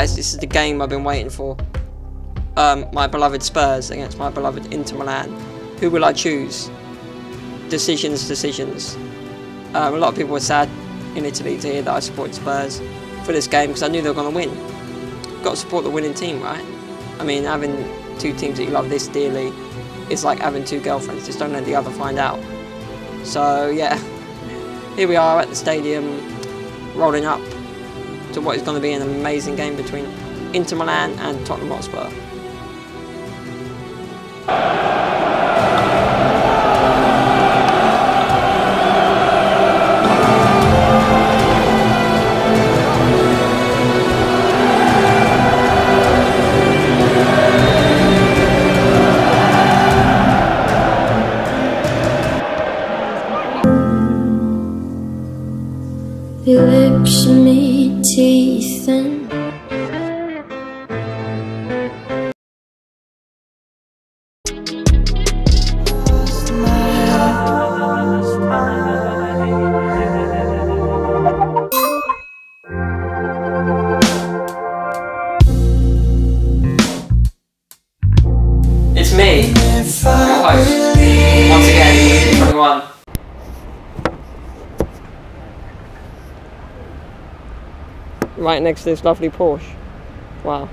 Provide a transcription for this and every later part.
guys, this is the game I've been waiting for. Um, my beloved Spurs against my beloved Inter Milan. Who will I choose? Decisions, decisions. Um, a lot of people were sad in Italy to hear that I supported Spurs for this game because I knew they were going to win. Got to support the winning team, right? I mean, having two teams that you love this dearly is like having two girlfriends. Just don't let the other find out. So yeah, here we are at the stadium, rolling up to what is going to be an amazing game between Inter Milan and Tottenham Hotspur. Your lips and me teeth and It's Right next to this lovely Porsche. Wow.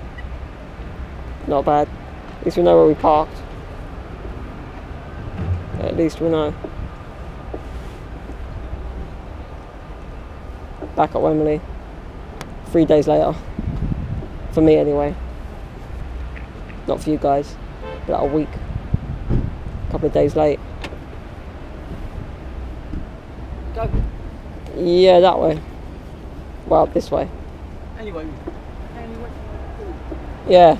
Not bad. At least we know where we parked. At least we know. Back at Wembley. Three days later. For me anyway. Not for you guys. About a week. A couple of days late. Go. Yeah, that way. Well, this way. Anyway. Anyway. Yeah.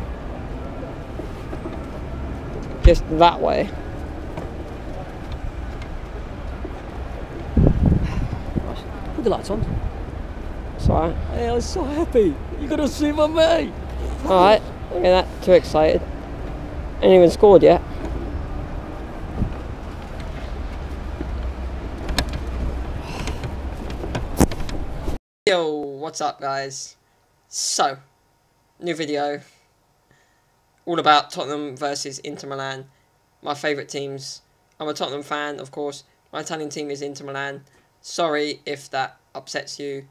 Just that way. Put the lights on. Sorry. Hey, I was so happy. You got to see my mate. Alright. Don't get that too excited. Ain't even scored yet. Yo, what's up guys? So, new video. All about Tottenham versus Inter Milan. My favourite teams. I'm a Tottenham fan, of course. My Italian team is Inter Milan. Sorry if that upsets you,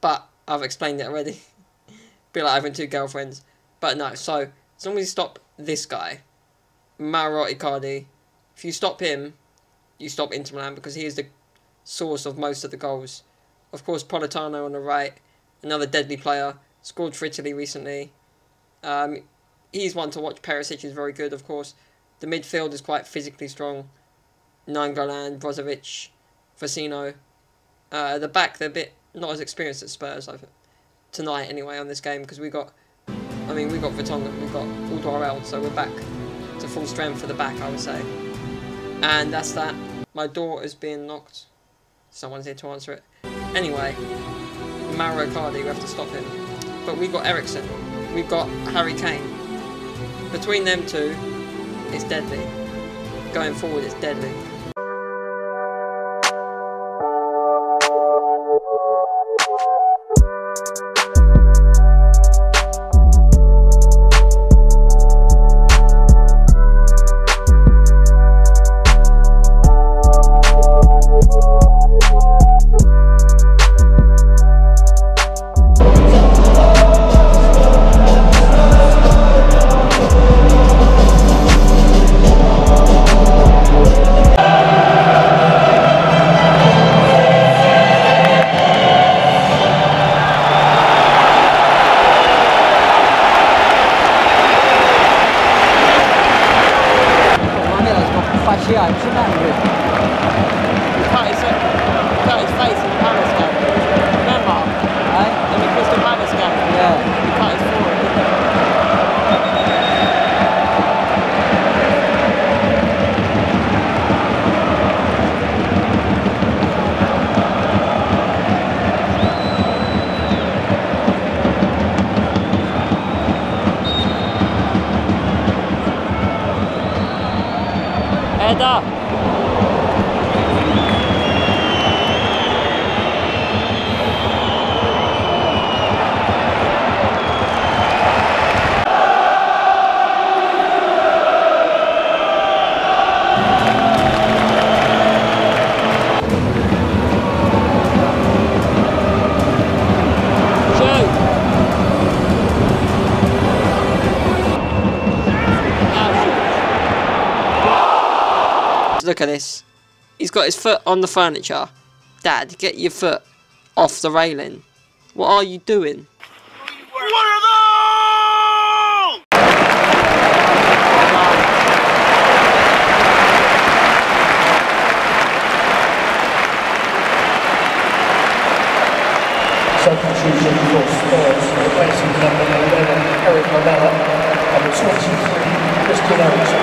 but I've explained it already. Be like having two girlfriends. But no, so as long as you stop this guy, Mauro Icardi, if you stop him, you stop Inter Milan because he is the source of most of the goals. Of course, Politano on the right, another deadly player, scored for Italy recently. Um, he's one to watch. Perisic is very good, of course. The midfield is quite physically strong. Nainggolan, Brozovic, Vecino. Uh, the back, they're a bit not as experienced as Spurs, I think. Tonight, anyway, on this game, because we got, I mean, we got Vertonghen, we've got Alderweireld, so we're back to full strength for the back, I would say. And that's that. My door is being knocked. Someone's here to answer it. Anyway, Mauro Icardi, we have to stop him. But we've got Eriksen. We've got Harry Kane. Between them two, it's deadly. Going forward, it's deadly. Got fascia, what's the えた look at this. He's got his foot on the furniture. Dad, get your foot off the railing. What are you doing? What are those? Substitution for Spurs, replacing number 11, Erik Lamela, and the 23, Christian Eriksen.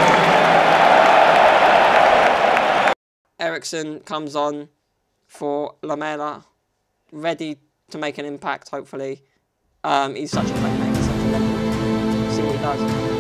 Eriksen comes on for Lamela, ready to make an impact, hopefully. Um, he's such a playmaker, such a weapon. See what he does.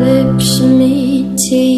lips meeting